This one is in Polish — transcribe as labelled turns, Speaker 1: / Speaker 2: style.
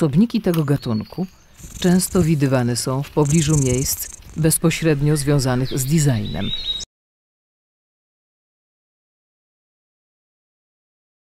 Speaker 1: Osobniki tego gatunku często widywane są w pobliżu miejsc bezpośrednio związanych z designem,